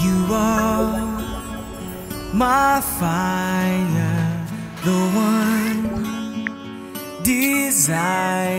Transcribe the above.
You are my fire, the one desire.